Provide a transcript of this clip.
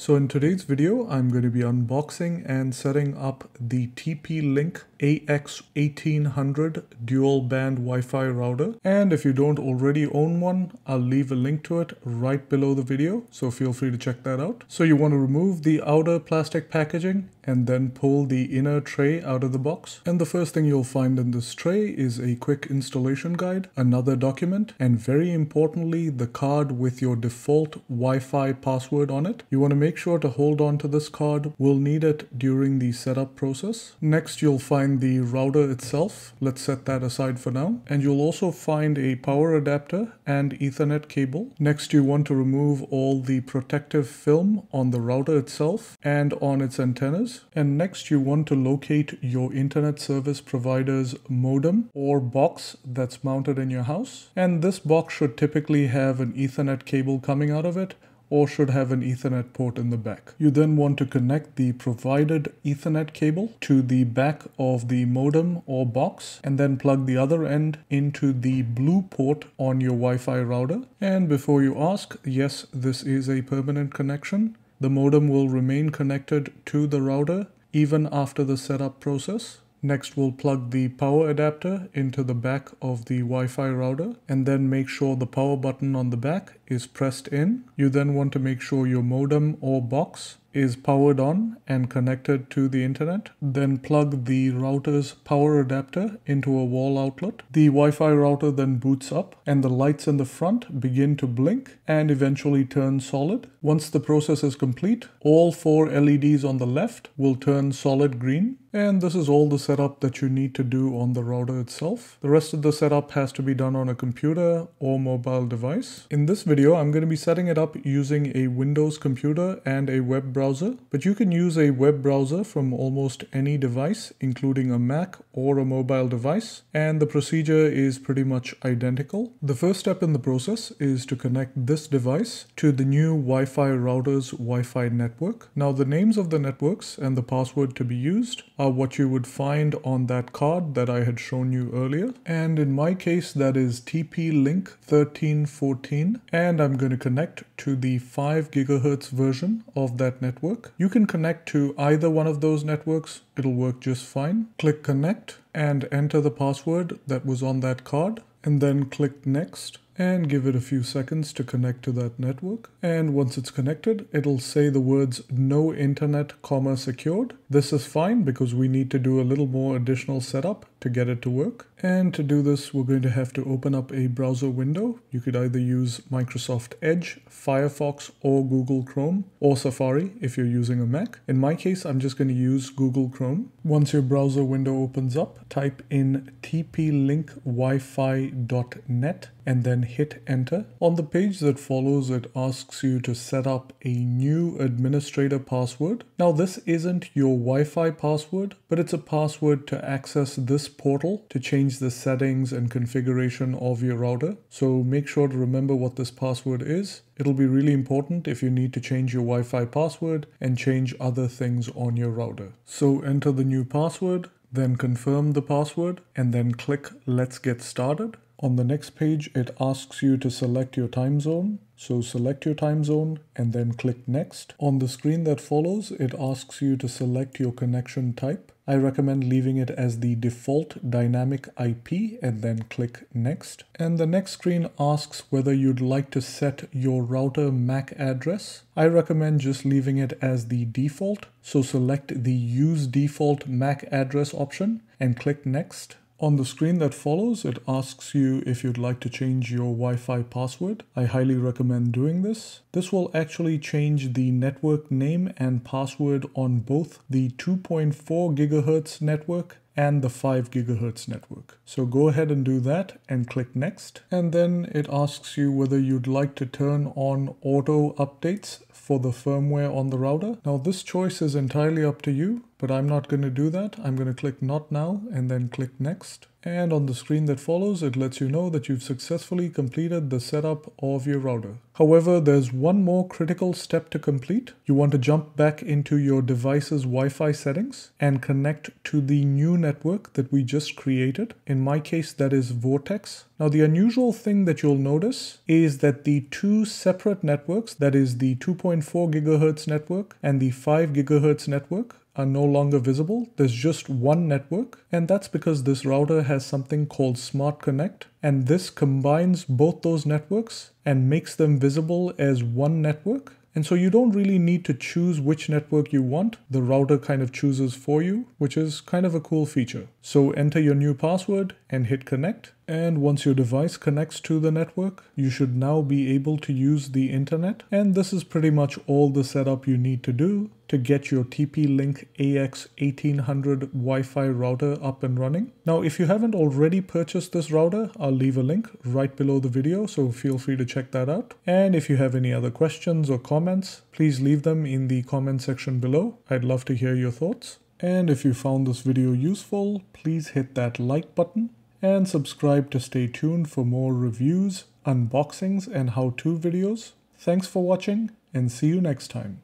So in today's video, I'm going to be unboxing and setting up the TP-Link AX1800 dual band Wi-Fi router. And if you don't already own one, I'll leave a link to it right below the video. So feel free to check that out. So you want to remove the outer plastic packaging and then pull the inner tray out of the box. And the first thing you'll find in this tray is a quick installation guide, another document, and very importantly, the card with your default Wi-Fi password on it. You want to make sure to hold on to this card. We'll need it during the setup process. Next, you'll find the router itself. Let's set that aside for now. And you'll also find a power adapter and ethernet cable. Next, you want to remove all the protective film on the router itself and on its antennas. And next you want to locate your internet service provider's modem or box that's mounted in your house. And this box should typically have an ethernet cable coming out of it or should have an ethernet port in the back. You then want to connect the provided ethernet cable to the back of the modem or box and then plug the other end into the blue port on your Wi-Fi router. And before you ask, yes, this is a permanent connection. The modem will remain connected to the router even after the setup process. Next, we'll plug the power adapter into the back of the Wi-Fi router and then make sure the power button on the back is pressed in. You then want to make sure your modem or box is powered on and connected to the internet. Then plug the router's power adapter into a wall outlet. The Wi-Fi router then boots up and the lights in the front begin to blink and eventually turn solid. Once the process is complete, all four LEDs on the left will turn solid green and this is all the setup that you need to do on the router itself. The rest of the setup has to be done on a computer or mobile device. In this video, I'm going to be setting it up using a Windows computer and a web browser, but you can use a web browser from almost any device, including a Mac or a mobile device, and the procedure is pretty much identical. The first step in the process is to connect this device to the new Wi-Fi router's Wi-Fi network. Now the names of the networks and the password to be used are what you would find on that card that I had shown you earlier. And in my case, that is TP-Link 1314. And I'm going to connect to the 5 gigahertz version of that network. You can connect to either one of those networks. It'll work just fine. Click connect and enter the password that was on that card and then click next and give it a few seconds to connect to that network. And once it's connected, it'll say the words no internet comma secured. This is fine because we need to do a little more additional setup to get it to work. And to do this, we're going to have to open up a browser window. You could either use Microsoft Edge, Firefox, or Google Chrome, or Safari if you're using a Mac. In my case, I'm just going to use Google Chrome. Once your browser window opens up, type in tplinkwifi.net and then hit enter. On the page that follows, it asks you to set up a new administrator password. Now, this isn't your Wi-Fi password, but it's a password to access this portal to change the settings and configuration of your router. So make sure to remember what this password is. It'll be really important if you need to change your Wi-Fi password and change other things on your router. So enter the new password, then confirm the password, and then click Let's Get Started. On the next page, it asks you to select your time zone. So select your time zone and then click next. On the screen that follows, it asks you to select your connection type. I recommend leaving it as the default dynamic IP and then click next. And the next screen asks whether you'd like to set your router MAC address. I recommend just leaving it as the default. So select the use default MAC address option and click next. On the screen that follows, it asks you if you'd like to change your Wi-Fi password. I highly recommend doing this. This will actually change the network name and password on both the 2.4 gigahertz network and the 5 gigahertz network. So go ahead and do that and click next. And then it asks you whether you'd like to turn on auto updates for the firmware on the router. Now this choice is entirely up to you, but I'm not going to do that. I'm going to click not now and then click next. And on the screen that follows, it lets you know that you've successfully completed the setup of your router. However, there's one more critical step to complete. You want to jump back into your device's Wi-Fi settings and connect to the new network that we just created. In my case, that is Vortex. Now, the unusual thing that you'll notice is that the two separate networks, that is the 2.4 gigahertz network and the 5 gigahertz network, are no longer visible. There's just one network, and that's because this router has something called Smart Connect, and this combines both those networks and makes them visible as one network. And so you don't really need to choose which network you want. The router kind of chooses for you, which is kind of a cool feature. So enter your new password and hit connect. And once your device connects to the network, you should now be able to use the internet. And this is pretty much all the setup you need to do to get your TP-Link AX1800 Wi-Fi router up and running. Now, if you haven't already purchased this router, I'll leave a link right below the video, so feel free to check that out. And if you have any other questions or comments, please leave them in the comment section below. I'd love to hear your thoughts. And if you found this video useful, please hit that like button and subscribe to stay tuned for more reviews, unboxings, and how-to videos. Thanks for watching and see you next time.